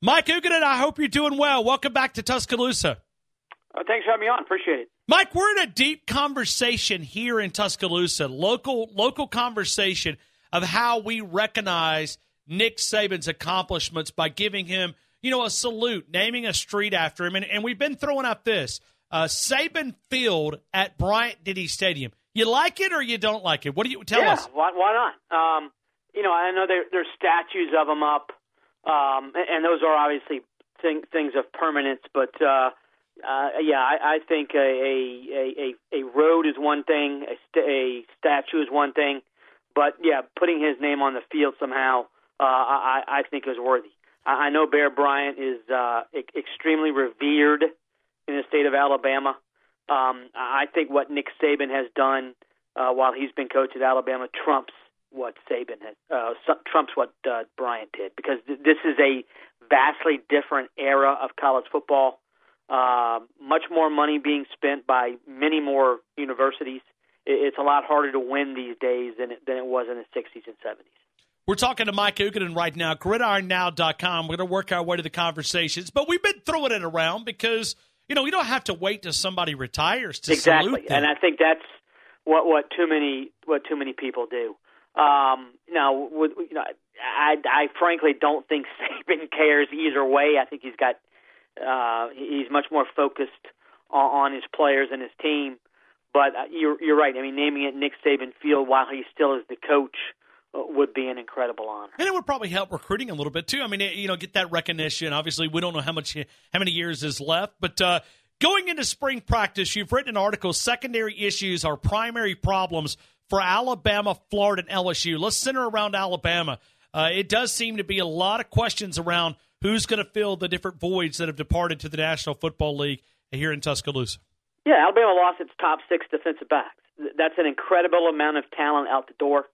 Mike Huguenin, I hope you're doing well. Welcome back to Tuscaloosa. Uh, thanks for having me on. Appreciate it. Mike, we're in a deep conversation here in Tuscaloosa, local local conversation of how we recognize Nick Saban's accomplishments by giving him, you know, a salute, naming a street after him, and, and we've been throwing out this uh, Saban Field at Bryant Denny Stadium. You like it or you don't like it? What do you tell yeah, us? Why, why not? Um, you know, I know there, there's statues of him up, um, and, those are obviously thing, things of permanence. But uh, uh, yeah, I, I think a, a a a road is one thing, a, st- a statue is one thing, but yeah, putting his name on the field somehow, uh, I, I think is worthy. I, I know Bear Bryant is uh, e- extremely revered in the state of Alabama. Um, I think what Nick Saban has done uh, while he's been coach at Alabama trumps what Saban has, uh, trumps what uh, Bryant did because th- this is a vastly different era of college football. Uh, much more money being spent by many more universities. It, it's a lot harder to win these days than it, than it was in the 60s and 70s. We're talking to Mike Huguenin right now, gridironnow.com. We're going to work our way to the conversations, but we've been throwing it around because – you know, you don't have to wait till somebody retires to exactly. And I think that's what what too many what too many people do. Um, now, with, you know, I I frankly don't think Saban cares either way. I think he's got uh, he's much more focused on, on his players and his team. But uh, you're you're right. I mean, naming it Nick Saban Field while he still is the coach would be an incredible honor. And it would probably help recruiting a little bit too. I mean, you know, get that recognition. Obviously, we don't know how much how many years is left, but uh, going into spring practice, you've written an article. Secondary issues are primary problems for Alabama, Florida, and LSU. Let's center around Alabama. Uh, it does seem to be a lot of questions around who's going to fill the different voids that have departed to the National Football League here in Tuscaloosa. Yeah, Alabama lost its top six defensive backs. That's an incredible amount of talent out the door.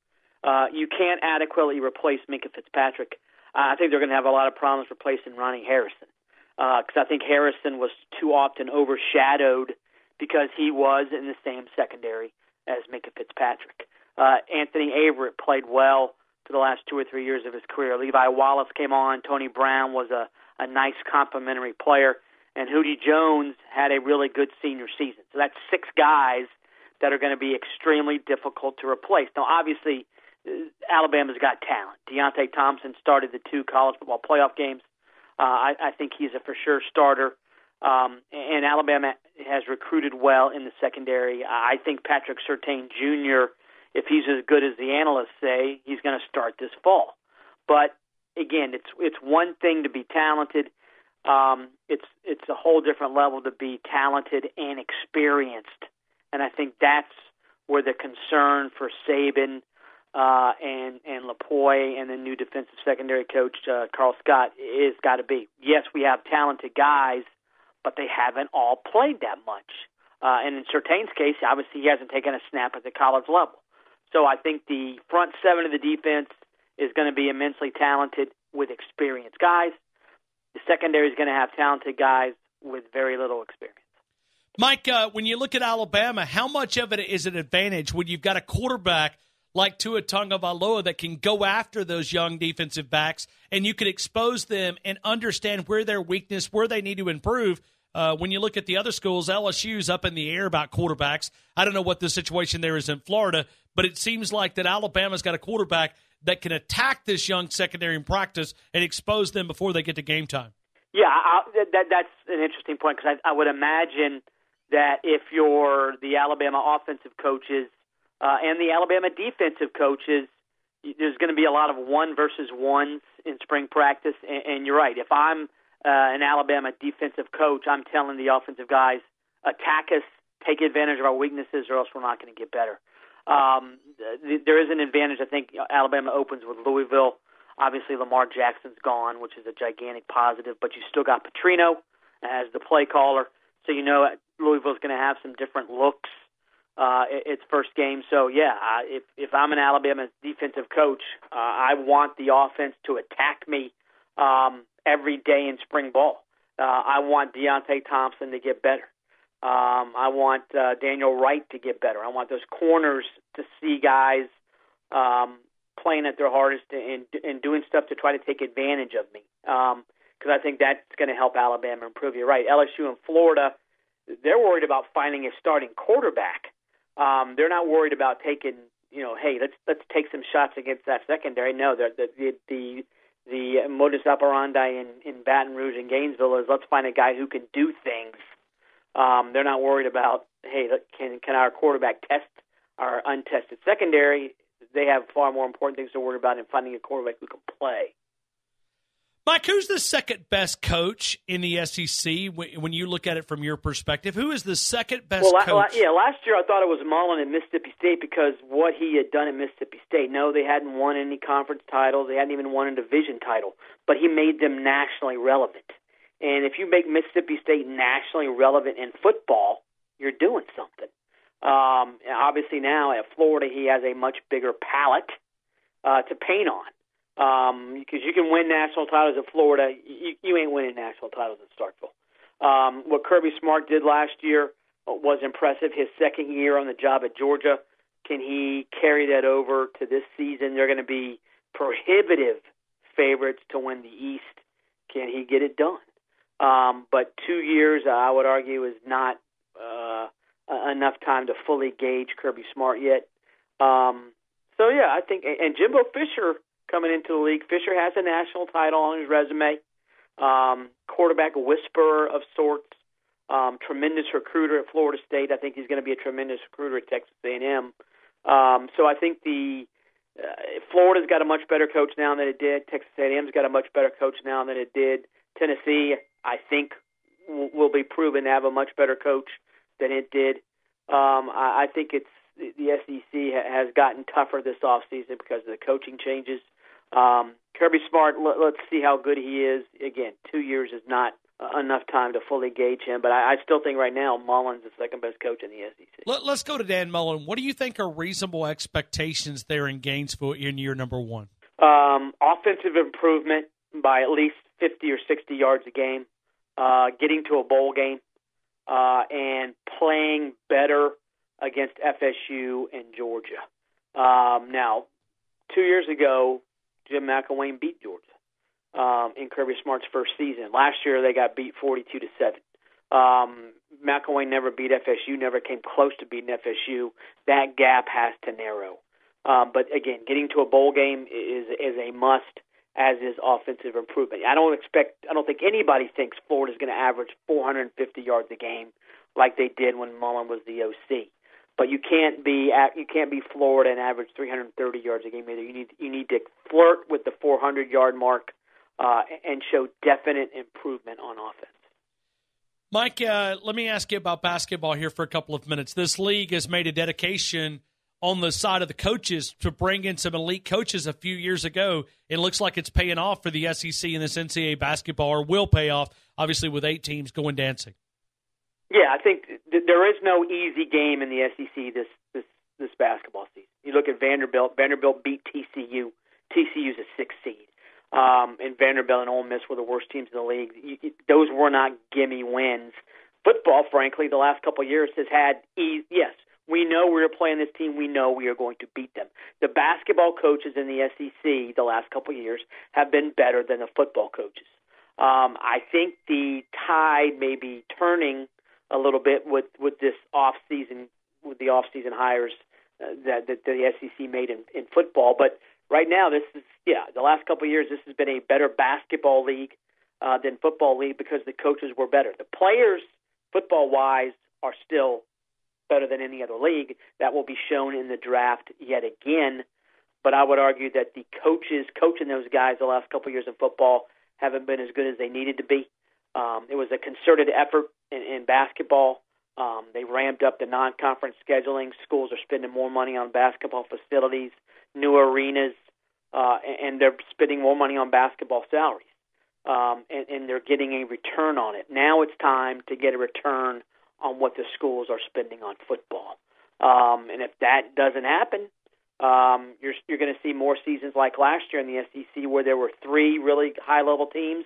Uh, you can't adequately replace Minkah Fitzpatrick. I think they're going to have a lot of problems replacing Ronnie Harrison because uh, I think Harrison was too often overshadowed because he was in the same secondary as Minkah Fitzpatrick. Uh, Anthony Averett played well for the last two or three years of his career. Levi Wallace came on. Tony Brown was a, a nice complementary player. And Hootie Jones had a really good senior season. So that's six guys that are going to be extremely difficult to replace. Now, obviously, Alabama's got talent. Deionte Thompson started the two college football playoff games. Uh, I, I think he's a for sure starter. Um, and Alabama has recruited well in the secondary. I think Patrick Surtain Jr., if he's as good as the analysts say, he's going to start this fall. But again, it's it's one thing to be talented. Um, it's it's a whole different level to be talented and experienced. And I think that's where the concern for Saban uh, and and Lupoi and the new defensive secondary coach uh, Karl Scott is got to be. Yes, we have talented guys, but they haven't all played that much. Uh, and in Surtain's case, obviously he hasn't taken a snap at the college level. So I think the front seven of the defense is going to be immensely talented with experienced guys. The secondary is going to have talented guys with very little experience. Mike, uh, when you look at Alabama, how much of it is an advantage when you've got a quarterback – like Tua Tagovailoa that can go after those young defensive backs, and you can expose them and understand where their weakness, where they need to improve. Uh, when you look at the other schools, LSU's up in the air about quarterbacks. I don't know what the situation there is in Florida, but it seems like that Alabama's got a quarterback that can attack this young secondary in practice and expose them before they get to game time. Yeah, I, that, that's an interesting point because I, I would imagine that if you're the Alabama offensive coaches – uh, and the Alabama defensive coaches, there's going to be a lot of one versus ones in spring practice. And, and you're right. If I'm uh, an Alabama defensive coach, I'm telling the offensive guys, attack us, take advantage of our weaknesses, or else we're not going to get better. Um, th- there is an advantage. I think Alabama opens with Louisville. Obviously, Lamar Jackson's gone, which is a gigantic positive, but you still got Petrino as the play caller. So you know Louisville's going to have some different looks uh, its first game. So yeah, if if I'm an Alabama defensive coach, uh, I want the offense to attack me um, every day in spring ball. Uh, I want Deionte Thompson to get better. Um, I want uh, Daniel Wright to get better. I want those corners to see guys um, playing at their hardest and, and doing stuff to try to take advantage of me. Um, because I think that's going to help Alabama improve. You're right. LSU and Florida, they're worried about finding a starting quarterback. Um, they're not worried about taking, you know, hey, let's let's take some shots against that secondary. No, the the the the modus operandi in in Baton Rouge and Gainesville is let's find a guy who can do things. Um, they're not worried about hey, can can our quarterback test our untested secondary? They have far more important things to worry about in finding a quarterback who can play. Mike, who's the second best coach in the SEC when you look at it from your perspective? Who is the second best well, coach? yeah, last year I thought it was Mullen at Mississippi State because what he had done at Mississippi State. No, they hadn't won any conference titles. They hadn't even won a division title, but he made them nationally relevant. And if you make Mississippi State nationally relevant in football, you're doing something. Um, obviously, now at Florida, he has a much bigger palette uh, to paint on um, because you can win national titles at Florida. You, you ain't winning national titles at Starkville. Um, what Kirby Smart did last year was impressive. His second year on the job at Georgia, can he carry that over to this season? They're going to be prohibitive favorites to win the East. Can he get it done? Um, but two years, I would argue, is not uh, enough time to fully gauge Kirby Smart yet. Um, so yeah, I think and Jimbo Fisher coming into the league. Fisher has a national title on his resume. Um, quarterback whisperer of sorts. Um, tremendous recruiter at Florida State. I think he's going to be a tremendous recruiter at Texas A&M. Um, so I think the uh, Florida's got a much better coach now than it did. Texas A&M's got a much better coach now than it did. Tennessee, I think, w- will be proven to have a much better coach than it did. Um, I, I think it's the SEC has gotten tougher this off season because of the coaching changes. Um, Kirby Smart, let, let's see how good he is. Again, two years is not enough time to fully gauge him, but I, I still think right now Mullen's the second best coach in the SEC. Let, us go to Dan Mullen. What do you think are reasonable expectations there in Gainesville in year number one? Um, offensive improvement by at least 50 or 60 yards a game, uh, getting to a bowl game, uh, and playing better against FSU and Georgia. Um, now, two years ago, Jim McElwain beat Georgia um, in Kirby Smart's first season. Last year, they got beat 42 to seven. Um, McElwain never beat FSU, never came close to beating FSU. That gap has to narrow. Um, but again, getting to a bowl game is is a must, as is offensive improvement. I don't expect, I don't think anybody thinks Florida's going to average 450 yards a game like they did when Mullen was the OC but you can't be at, you can't be Florida and average 330 yards a game either. You need you need to flirt with the 400 yard mark uh, and show definite improvement on offense. Mike, uh, let me ask you about basketball here for a couple of minutes. This league has made a dedication on the side of the coaches to bring in some elite coaches a few years ago. It looks like it's paying off for the SEC and this NCAA basketball, or will pay off, obviously, with eight teams going dancing. Yeah, I think th- there is no easy game in the SEC this this this basketball season. You look at Vanderbilt. Vanderbilt beat TCU. TCU's a six seed. Um, and Vanderbilt and Ole Miss were the worst teams in the league. You, you, those were not gimme wins. Football, frankly, the last couple of years has had e- yes. We know we are playing this team. We know we are going to beat them. The basketball coaches in the SEC the last couple of years have been better than the football coaches. Um, I think the tide may be turning a little bit with with this off season with the off season hires uh, that, that the SEC made in, in football. But right now, this is yeah, the last couple of years, this has been a better basketball league uh, than football league because the coaches were better. The players, football wise, are still better than any other league. That will be shown in the draft yet again. But I would argue that the coaches coaching those guys the last couple of years in football haven't been as good as they needed to be. Um, it was a concerted effort in, in basketball. Um, they ramped up the non-conference scheduling. Schools are spending more money on basketball facilities, new arenas, uh, and they're spending more money on basketball salaries. Um, and, and they're getting a return on it. Now it's time to get a return on what the schools are spending on football. Um, and if that doesn't happen, um, you're you're going to see more seasons like last year in the SEC where there were three really high level teams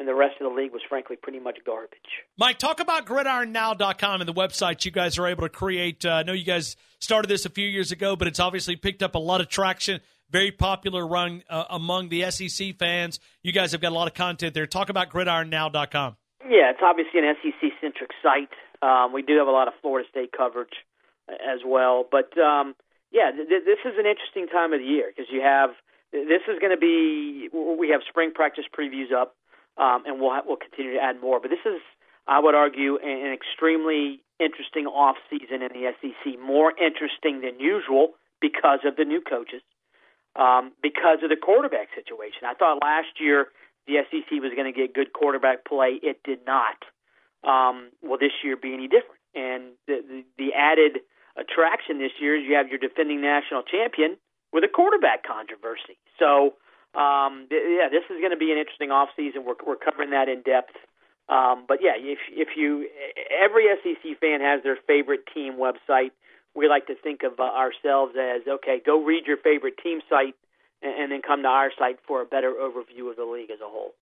and the rest of the league was frankly pretty much garbage. Mike, talk about gridironnow.com and the website you guys are able to create. Uh, I know you guys started this a few years ago, but it's obviously picked up a lot of traction. very popular run uh, among the SEC fans. You guys have got a lot of content there. Talk about gridironnow.com. Yeah, it's obviously an SEC centric site. Um, we do have a lot of Florida State coverage as well, but um, yeah, th- this is an interesting time of the year because you have this is going to be we have spring practice previews up, um, and we'll we'll continue to add more. But this is, I would argue, an, an extremely interesting off season in the SEC, more interesting than usual because of the new coaches, um, because of the quarterback situation. I thought last year the SEC was going to get good quarterback play. It did not. Um, will this year be any different? And the, the, the added attraction this year is you have your defending national champion with a quarterback controversy. So, um, yeah, this is going to be an interesting off season. We're, we're covering that in depth. Um, but yeah, if if you every SEC fan has their favorite team website. We like to think of uh, ourselves as okay, go read your favorite team site, and, and then come to our site for a better overview of the league as a whole.